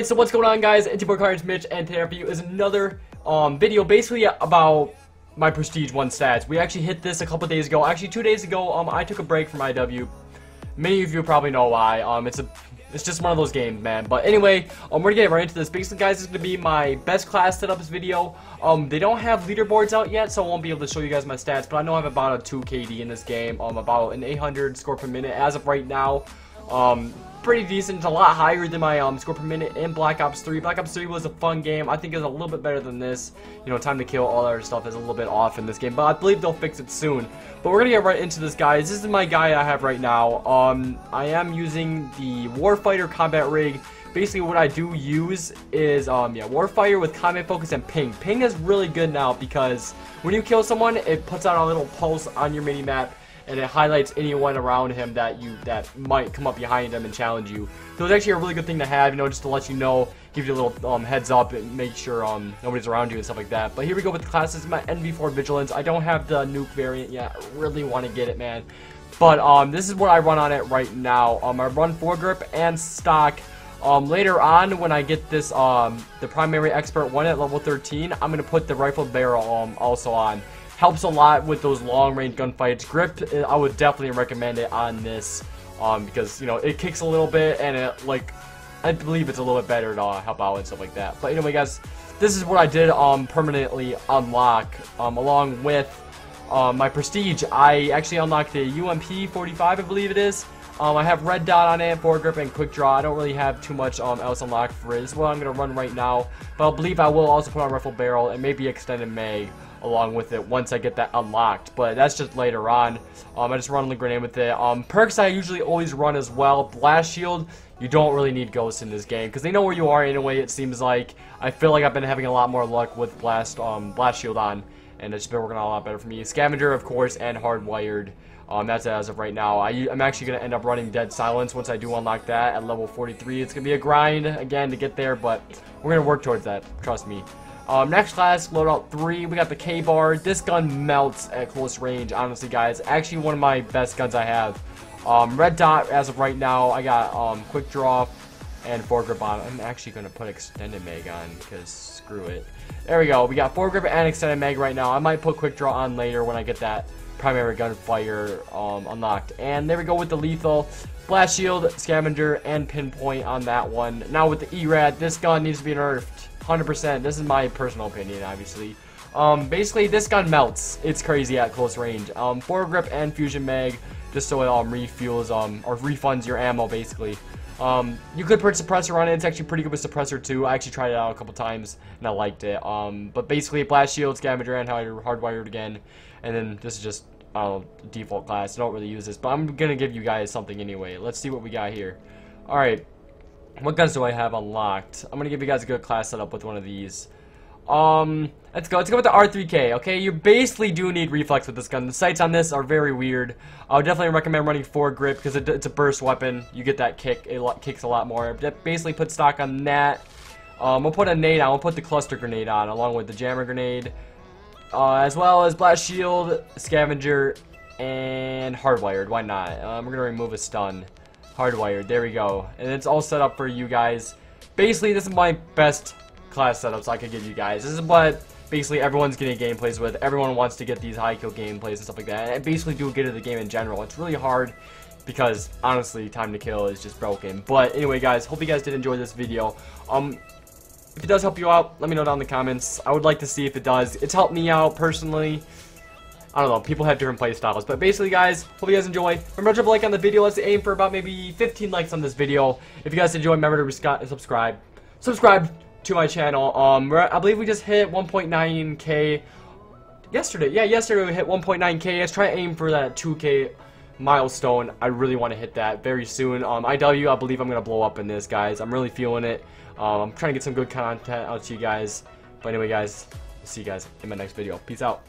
Alright, so what's going on guys? Anti-Boy Cards Mitch and today for you is another um, video basically about my Prestige 1 stats. We actually hit this a couple days ago. Actually, two days ago, um, I took a break from IW. Many of you probably know why. Um, it's a it's just one of those games, man. But anyway, um, we're gonna get right into this. Basically, guys, this is gonna be my best class setups video. Um, they don't have leaderboards out yet, so I won't be able to show you guys my stats. But I know I have about a 2 KD in this game. Um, about an 800 score per minute as of right now. Um, pretty decent, a lot higher than my um, score per minute in Black Ops 3. Black Ops 3 was a fun game. I think it's a little bit better than this. You know, time to kill, all that stuff is a little bit off in this game, but I believe they'll fix it soon. But we're gonna get right into this, guys. This is my guy I have right now. Um, I am using the Warfighter combat rig. Basically, what I do use is, um, yeah, Warfighter with combat focus and ping. Ping is really good now because when you kill someone, it puts out a little pulse on your mini map and it highlights anyone around him that you that might come up behind him and challenge you. So it's actually a really good thing to have, you know, just to let you know, give you a little um, heads up and make sure um, nobody's around you and stuff like that. But here we go with the classes. My NV4 Vigilance. I don't have the nuke variant yet. I really want to get it, man. But um, this is what I run on it right now. Um, I run foregrip and stock. Um, later on, when I get this, um, the primary expert one at level 13, I'm gonna put the rifle barrel um, also on helps a lot with those long range gunfights. Grip, I would definitely recommend it on this um, because, you know, it kicks a little bit and it, like, I believe it's a little bit better to uh, help out and stuff like that. But anyway, guys, this is what I did um, permanently unlock um, along with um, my Prestige. I actually unlocked the UMP 45, I believe it is. Um, I have red dot on it, foregrip, and quick draw. I don't really have too much um, else unlocked for it. This is what I'm going to run right now. But I believe I will also put on rifle barrel and maybe extended mag along with it once I get that unlocked. But that's just later on. Um, I just run the grenade with it. Um, perks I usually always run as well. Blast shield, you don't really need ghosts in this game because they know where you are anyway. It seems like I feel like I've been having a lot more luck with blast um, blast shield on, and it's been working out a lot better for me. Scavenger, of course, and hardwired. Um, that's as of right now. I, am actually going to end up running Dead Silence once I do unlock that at level 43. It's going to be a grind, again, to get there, but we're going to work towards that. Trust me. Um, next class, loadout 3, we got the K-Bar. This gun melts at close range, honestly, guys. Actually, one of my best guns I have. Um, red dot, as of right now, I got um, quick draw and foregrip on. I'm actually going to put extended mag on, because screw it. There we go. We got foregrip and extended mag right now. I might put quick draw on later when I get that primary gunfire um, unlocked. And there we go with the lethal. Blast shield, scavenger, and pinpoint on that one. Now with the ERAD, this gun needs to be nerfed. 100%. This is my personal opinion, obviously. Um, basically, this gun melts. It's crazy at close range. Um, foregrip and fusion mag, just so it um, refuels um, or refunds your ammo, basically. Um, you could put suppressor on it. It's actually pretty good with suppressor too. I actually tried it out a couple times and I liked it. Um, but basically, blast shield, scavenger, and hardwired again. And then this is just uh, default class. I don't really use this, but I'm gonna give you guys something anyway. Let's see what we got here. All right. What guns do I have unlocked? I'm gonna give you guys a good class setup with one of these. Um, let's go. Let's go with the R3K, okay? You basically do need reflex with this gun. The sights on this are very weird. I would definitely recommend running foregrip because it, it's a burst weapon. You get that kick. It kicks a lot more. Basically put stock on that. Um, we'll put a nade on. We'll put the cluster grenade on along with the jammer grenade. Uh, as well as blast shield, scavenger, and hardwired. Why not? Um, we're going to remove a stun. Hardwired. There we go. And it's all set up for you guys. Basically, this is my best class setups I could give you guys. This is what basically everyone's getting gameplays with. Everyone wants to get these high kill gameplays and stuff like that. And basically do get at the game in general. It's really hard because honestly, time to kill is just broken. But anyway, guys, hope you guys did enjoy this video. Um, if it does help you out, let me know down in the comments. I would like to see if it does. It's helped me out personally. I don't know, people have different play styles. But basically, guys, hope you guys enjoy. Remember to drop a like on the video. Let's aim for about maybe 15 likes on this video. If you guys enjoy, remember to subscribe. Subscribe to my channel. Um, I believe we just hit 1.9k yesterday. Yeah, yesterday we hit 1.9k. Let's try to aim for that 2k milestone. I really want to hit that very soon. Um, IW, I believe I'm going to blow up in this, guys. I'm really feeling it. Um, I'm trying to get some good content out to you guys. But anyway, guys, see you guys in my next video. Peace out.